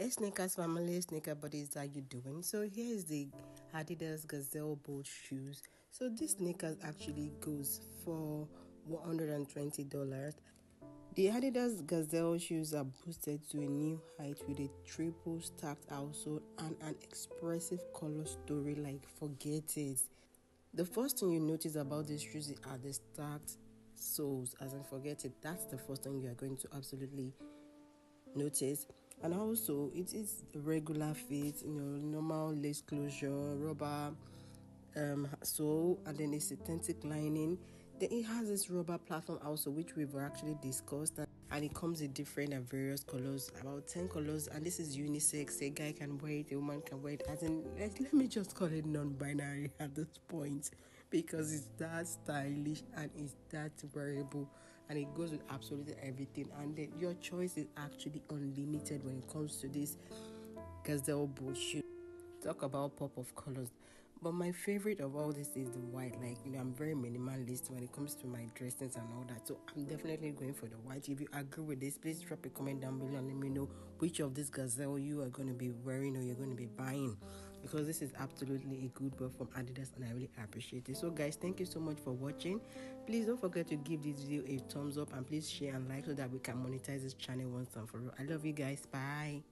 Hey sneakers family, sneaker buddies, how you doing? So here is the Adidas Gazelle Bold shoes. So this sneakers actually goes for $120. The Adidas Gazelle shoes are boosted to a new height with a triple stacked outsole and an expressive color story like forget it. The first thing you notice about these shoes are the stacked soles, as in forget it. That's the first thing you are going to absolutely notice and also it is regular fit you know normal lace closure rubber um sole and then a synthetic lining. Then it has this rubber platform also which we've actually discussed and it comes in different and various colors about 10 colors. And this is unisex a guy can wear it a woman can wear it. As in let, let me just call it non-binary at this point because it's that stylish and it's that wearable and it goes with absolutely everything and then your choice is actually unlimited when it comes to this gazelle shoe talk about pop of colors but my favorite of all this is the white. Like, you know, I'm very minimalist when it comes to my dressings and all that. So I'm definitely going for the white. If you agree with this, please drop a comment down below and let me know which of this gazelle you are going to be wearing or you're going to be buying. Because this is absolutely a good book from Adidas and I really appreciate it. So guys, thank you so much for watching. Please don't forget to give this video a thumbs up and please share and like so that we can monetize this channel once and for all. I love you guys. Bye.